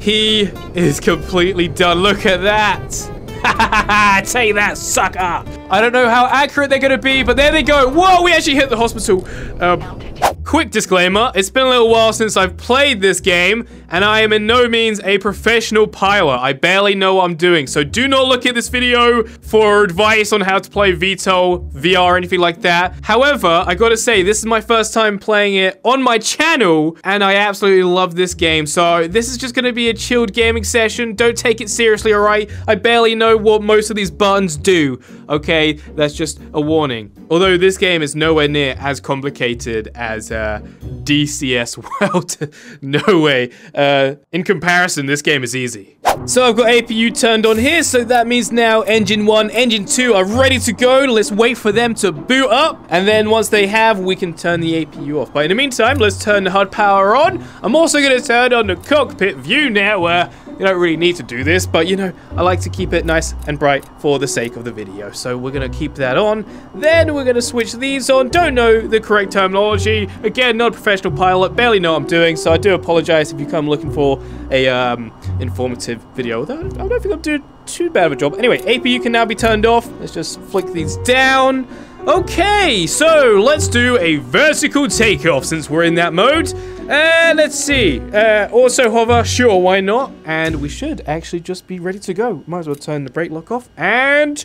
He is completely done. Look at that. Take that, sucker. I don't know how accurate they're going to be, but there they go. Whoa, we actually hit the hospital. Um, quick disclaimer, it's been a little while since I've played this game, and I am in no means a professional pilot. I barely know what I'm doing, so do not look at this video for advice on how to play VTOL, VR, or anything like that. However, I gotta say, this is my first time playing it on my channel, and I absolutely love this game, so this is just gonna be a chilled gaming session. Don't take it seriously, alright? I barely know what most of these buttons do, okay? That's just a warning. Although this game is nowhere near as complicated as uh, DCS World. no way. Uh, in comparison, this game is easy. So I've got APU turned on here, so that means now engine 1, engine 2 are ready to go. Let's wait for them to boot up, and then once they have, we can turn the APU off. But in the meantime, let's turn the HUD power on. I'm also going to turn on the cockpit view now, where you don't really need to do this, but you know, I like to keep it nice and bright for the sake of the video. So we're to keep that on. Then we're to switch these on. Don't know the correct terminology. Again, not a professional pilot, barely know what I'm doing, so I do apologize if you come looking for a um, informative video. I don't think I'm doing too bad of a job. Anyway, APU can now be turned off. Let's just flick these down. Okay, so let's do a vertical takeoff since we're in that mode. And let's see. Uh, also hover, sure, why not? And we should actually just be ready to go. Might as well turn the brake lock off and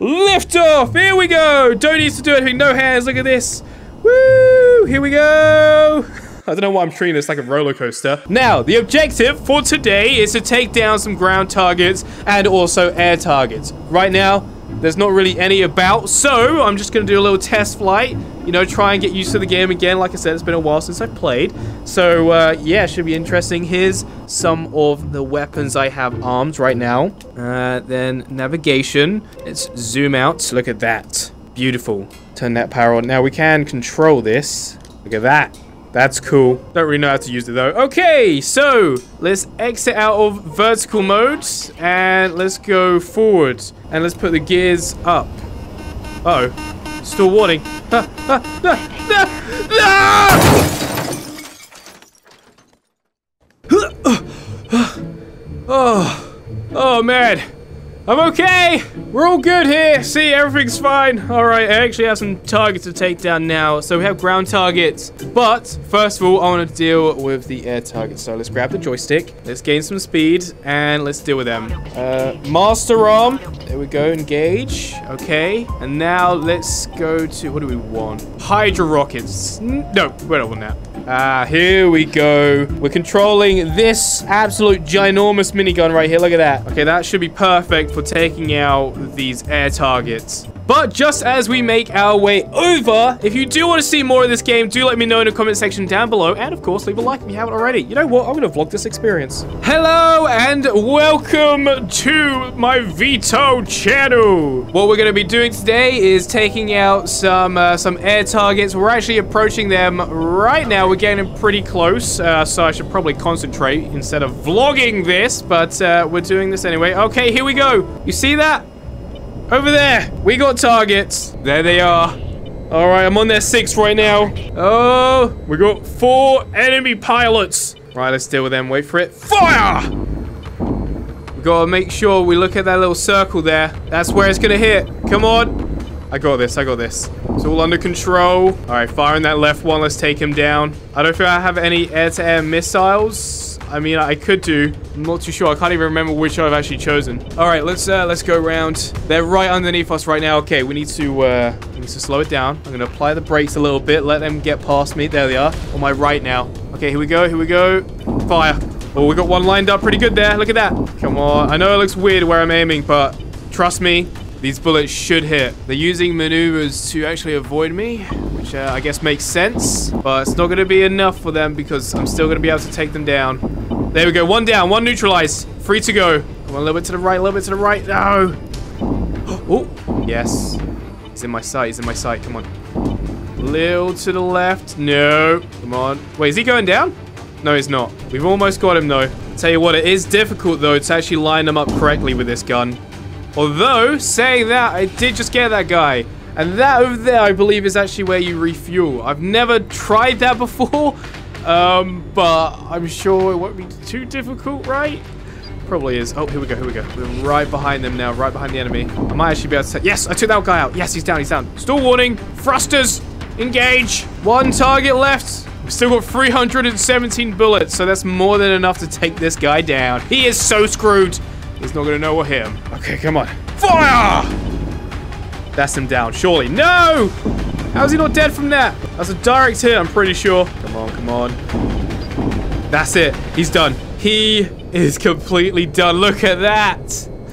lift off. Here we go. Don't need to do anything. No hands. Look at this. Woo! Here we go. I don't know why I'm treating this like a roller coaster. Now, the objective for today is to take down some ground targets and also air targets. Right now, there's not really any about, so I'm just going to do a little test flight, you know, try and get used to the game again. Like I said, it's been a while since I've played. So, uh, yeah, should be interesting. Here's some of the weapons I have armed right now. Uh, then navigation. Let's zoom out. Look at that. Beautiful. Turn that power on. Now, we can control this. Look at that. That's cool. Don't really know how to use it though. Okay, so let's exit out of vertical mode and let's go forward. And let's put the gears up. Uh oh, still warning. Ah, ah, ah, oh, oh man. I'm okay. We're all good here. See, everything's fine. All right, I actually have some targets to take down now. So we have ground targets. But first of all, I want to deal with the air targets. So let's grab the joystick. Let's gain some speed and let's deal with them. Uh, master arm. There we go. Engage. Okay. And now let's go to, what do we want? Hydra rockets. No, we don't want that. Ah, here we go. We're controlling this absolute ginormous minigun right here. Look at that. Okay, that should be perfect for taking out these air targets. But just as we make our way over, if you do want to see more of this game, do let me know in the comment section down below. And of course, leave a like if you haven't already. You know what? I'm going to vlog this experience. Hello and welcome to my VTOL channel. What we're going to be doing today is taking out some uh, some air targets. We're actually approaching them right now. We're getting pretty close, uh, so I should probably concentrate instead of vlogging this. But uh, we're doing this anyway. Okay, here we go. You see that? Over there. We got targets. There they are. All right, I'm on their six right now. Oh, we got four enemy pilots. Right, let's deal with them. Wait for it. Fire! We gotta make sure we look at that little circle there. That's where it's gonna hit. Come on. I got this. I got this. It's all under control. All right, firing that left one. Let's take him down. I don't think I have any air-to-air -air missiles. I mean, I could do. I'm not too sure. I can't even remember which I've actually chosen. All right, let's uh, let's go around. They're right underneath us right now. Okay, we need to uh, we need to slow it down. I'm gonna apply the brakes a little bit. Let them get past me. There they are. On my right now. Okay, here we go. Here we go. Fire. Oh, we got one lined up pretty good there. Look at that. Come on. I know it looks weird where I'm aiming, but trust me, these bullets should hit. They're using maneuvers to actually avoid me, which uh, I guess makes sense. But it's not going to be enough for them because I'm still going to be able to take them down. There we go. One down. One neutralized. Free to go. Come on, a little bit to the right. A little bit to the right. No. Oh, yes. He's in my sight. He's in my sight. Come on. Little to the left. No. Come on. Wait, is he going down? No, he's not. We've almost got him, though. Tell you what, it is difficult, though, to actually line them up correctly with this gun. Although, saying that, I did just get that guy. And that over there, I believe, is actually where you refuel. I've never tried that before. Um, but I'm sure it won't be too difficult, right? Probably is. Oh, here we go, here we go. We're right behind them now, right behind the enemy. I might actually be able to say, yes, I took that guy out. Yes, he's down, he's down. Still warning, thrusters, engage. One target left. We've still got 317 bullets, so that's more than enough to take this guy down. He is so screwed. He's not gonna know what hit him. Okay, come on. Fire! That's him down, surely. No! How's he not dead from that? That's a direct hit, I'm pretty sure. Come on, come on. That's it. He's done. He is completely done. Look at that.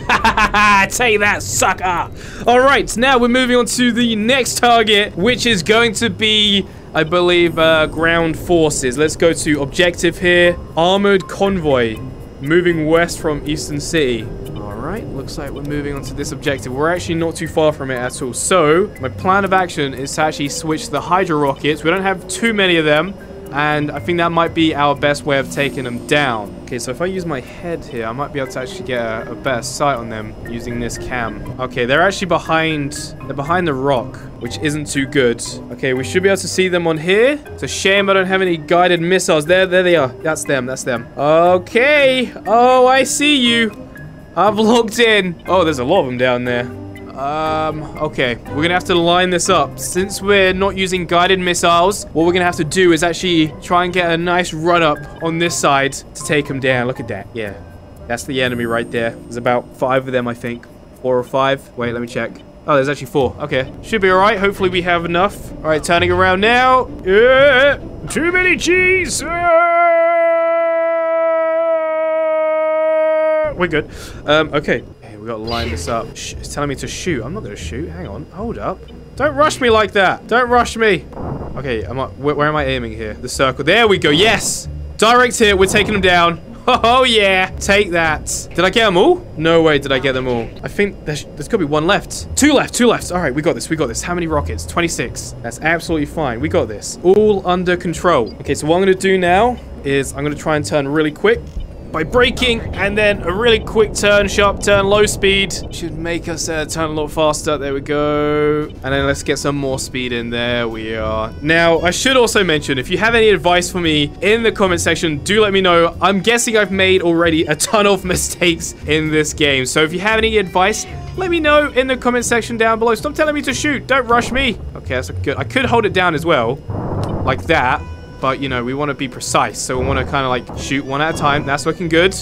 Take that, sucker. All right, now we're moving on to the next target, which is going to be, I believe, uh, ground forces. Let's go to objective here. Armored convoy moving west from Eastern City. All right, looks like we're moving on to this objective. We're actually not too far from it at all. So my plan of action is to actually switch the Hydra rockets. We don't have too many of them and I think that might be our best way of taking them down. Okay, so if I use my head here, I might be able to actually get a, a, better sight on them using this cam. Okay, they're actually behind, they're behind the rock, which isn't too good. Okay, we should be able to see them on here. It's a shame I don't have any guided missiles. There, there they are. That's them, that's them. Okay. Oh, I see you. I've logged in. Oh, there's a lot of them down there. Um, okay. We're gonna have to line this up. Since we're not using guided missiles, what we're gonna have to do is actually try and get a nice run up on this side to take them down. Look at that. Yeah. That's the enemy right there. There's about five of them, I think. Four or five. Wait, let me check. Oh, there's actually four. Okay. Should be alright. Hopefully we have enough. Alright, turning around now. Yeah. Too many cheese. We're good. Um, okay we got to line this up. Shh, it's telling me to shoot. I'm not going to shoot. Hang on. Hold up. Don't rush me like that. Don't rush me. Okay, am I, where, where am I aiming here? The circle. There we go. Yes. Direct hit. We're taking them down. Oh, yeah. Take that. Did I get them all? No way did I get them all. I think there's, there's got to be one left. Two left. Two left. All right, we got this. We got this. How many rockets? 26. That's absolutely fine. We got this. All under control. Okay, so what I'm going to do now is I'm going to try and turn really quick by braking and then a really quick turn, sharp turn, low speed. Should make us uh, turn a lot faster. There we go. And then let's get some more speed in there. We are. Now, I should also mention, if you have any advice for me in the comment section, do let me know. I'm guessing I've made already a ton of mistakes in this game. So if you have any advice, let me know in the comment section down below. Stop telling me to shoot. Don't rush me. Okay, that's good. I could hold it down as well. Like that but you know, we want to be precise. So we want to kind of like shoot one at a time. That's looking good.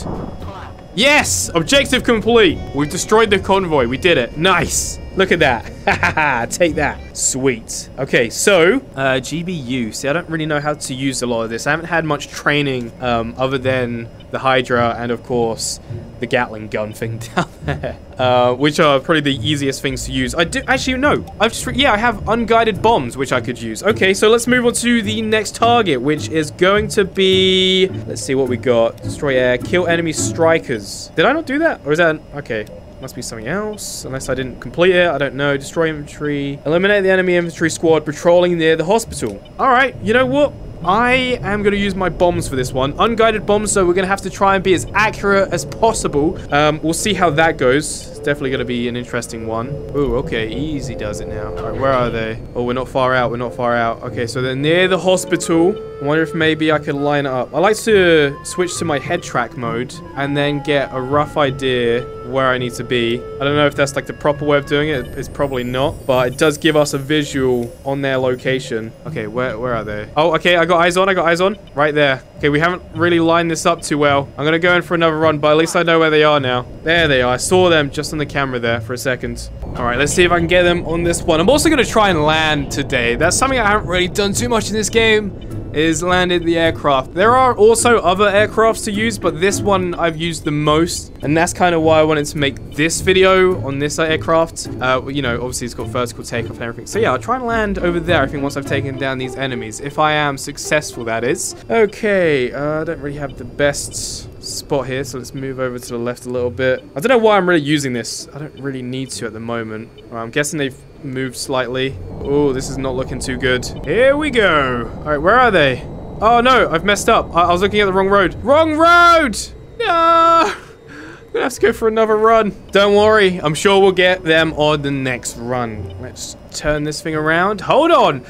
Yes! Objective complete. We've destroyed the convoy. We did it. Nice. Look at that. Take that. Sweet. Okay, so, uh, GBU. See, I don't really know how to use a lot of this. I haven't had much training um, other than the Hydra and, of course, the Gatling gun thing down. Uh, which are probably the easiest things to use. I do, actually, no. I've just, yeah, I have unguided bombs, which I could use. Okay, so let's move on to the next target, which is going to be, let's see what we got. Destroy air, kill enemy strikers. Did I not do that? Or is that, okay. Must be something else, unless I didn't complete it. I don't know. Destroy infantry. Eliminate the enemy infantry squad patrolling near the hospital. All right, you know what? I am going to use my bombs for this one. Unguided bombs, so we're going to have to try and be as accurate as possible. Um, we'll see how that goes. It's definitely going to be an interesting one. Oh, okay. Easy does it now. All right, where are they? Oh, we're not far out. We're not far out. Okay, so they're near the hospital. I wonder if maybe I could line it up. I like to switch to my head track mode and then get a rough idea where I need to be. I don't know if that's like the proper way of doing it. It's probably not, but it does give us a visual on their location. Okay, where, where are they? Oh, okay, I got eyes on. I got eyes on. Right there. Okay, we haven't really lined this up too well. I'm going to go in for another run, but at least I know where they are now. There they are. I saw them just on the camera there for a second. All right, let's see if I can get them on this one. I'm also going to try and land today. That's something I haven't really done too much in this game is landed the aircraft. There are also other aircrafts to use, but this one I've used the most. And that's kind of why I wanted to make this video on this aircraft. Uh, you know, obviously it's got vertical takeoff and everything. So yeah, I'll try and land over there, I think, once I've taken down these enemies. If I am successful, that is. Okay, uh, I don't really have the best spot here, so let's move over to the left a little bit. I don't know why I'm really using this. I don't really need to at the moment. Well, I'm guessing they've moved slightly. Oh, this is not looking too good. Here we go. All right, where are they? Oh, no, I've messed up. I, I was looking at the wrong road. Wrong road! No! I'm gonna have to go for another run. Don't worry, I'm sure we'll get them on the next run. Let's turn this thing around. Hold on!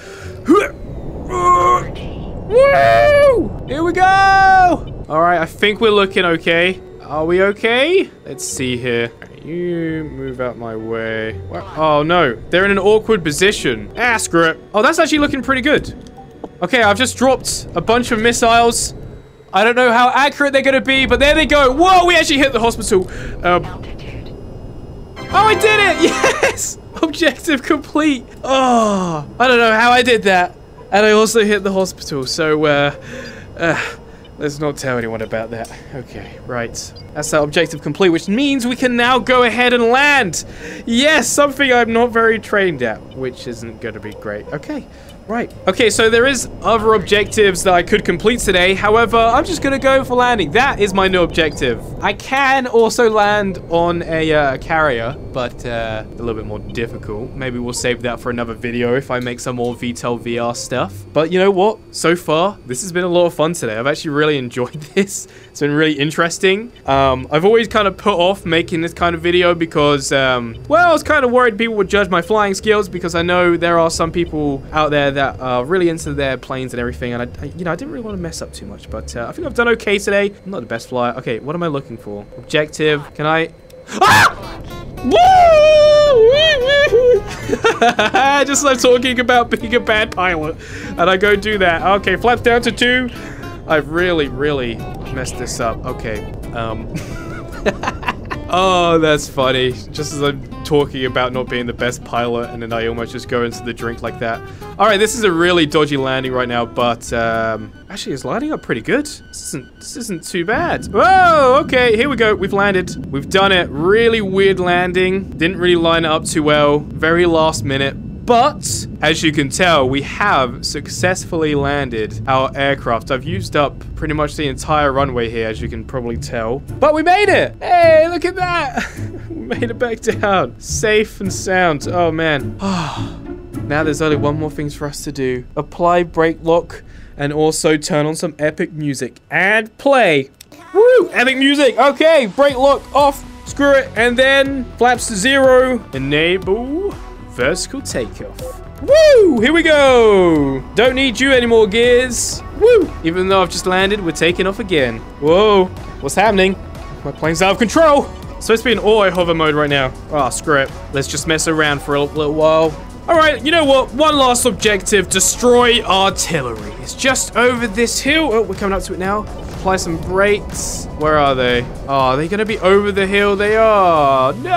Woo! Here we go! All right, I think we're looking okay. Are we okay? Let's see here. You move out my way. Oh, no. They're in an awkward position. Ah, screw it. Oh, that's actually looking pretty good. Okay, I've just dropped a bunch of missiles. I don't know how accurate they're going to be, but there they go. Whoa, we actually hit the hospital. Um, oh, I did it. Yes. Objective complete. Oh, I don't know how I did that. And I also hit the hospital. So, uh, uh Let's not tell anyone about that. Okay, right. That's our objective complete, which means we can now go ahead and land. Yes, something I'm not very trained at, which isn't going to be great. Okay, Right. Okay, so there is other objectives that I could complete today. However, I'm just going to go for landing. That is my new objective. I can also land on a uh, carrier, but uh, a little bit more difficult. Maybe we'll save that for another video if I make some more VTOL VR stuff. But you know what? So far, this has been a lot of fun today. I've actually really enjoyed this. It's been really interesting. Um, I've always kind of put off making this kind of video because, um, well, I was kind of worried people would judge my flying skills because I know there are some people out there that are really into their planes and everything. And, I, I you know, I didn't really want to mess up too much. But uh, I think I've done okay today. I'm not the best flyer. Okay, what am I looking for? Objective. Can I... Ah! Just like talking about being a bad pilot. And I go do that. Okay, flaps down to two. I've really, really messed this up. Okay. Um... oh, that's funny. Just as I'm talking about not being the best pilot, and then I almost just go into the drink like that. All right, this is a really dodgy landing right now, but um, actually, it's lining up pretty good. This isn't this isn't too bad. Whoa, okay, here we go. We've landed. We've done it. Really weird landing. Didn't really line up too well. Very last minute. But, as you can tell, we have successfully landed our aircraft. I've used up pretty much the entire runway here, as you can probably tell. But we made it! Hey, look at that! we made it back down. Safe and sound. Oh, man. Ah. now there's only one more thing for us to do. Apply brake lock and also turn on some epic music. And play. Woo! Epic music! Okay, brake lock off. Screw it. And then flaps to zero. Enable Vertical takeoff. Woo! Here we go! Don't need you anymore, gears. Woo! Even though I've just landed, we're taking off again. Whoa! What's happening? My plane's out of control! Supposed to be in auto hover mode right now. Oh, screw it. Let's just mess around for a little while. All right, you know what? One last objective, destroy artillery. It's just over this hill. Oh, we're coming up to it now apply some brakes. Where are they? Oh, are they to be over the hill? They are. No!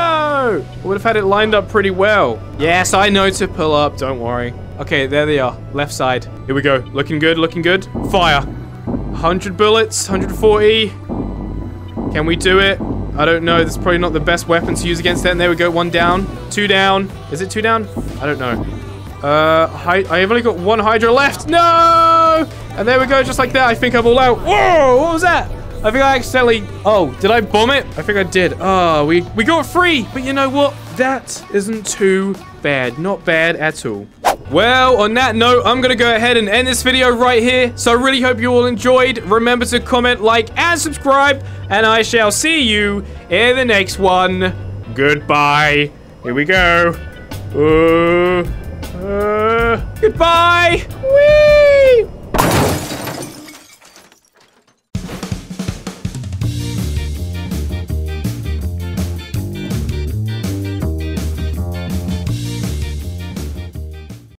I would have had it lined up pretty well. Yes, I know to pull up. Don't worry. Okay, there they are. Left side. Here we go. Looking good, looking good. Fire. 100 bullets, 140. Can we do it? I don't know. This is probably not the best weapon to use against them. There we go. One down. Two down. Is it two down? I don't know. Uh, I've only got one Hydra left. No! And there we go, just like that. I think I'm all out. Whoa, what was that? I think I accidentally... Oh, did I bomb it? I think I did. Oh, we, we got free. But you know what? That isn't too bad. Not bad at all. Well, on that note, I'm going to go ahead and end this video right here. So I really hope you all enjoyed. Remember to comment, like, and subscribe. And I shall see you in the next one. Goodbye. Here we go. Uh, uh, goodbye. Whee!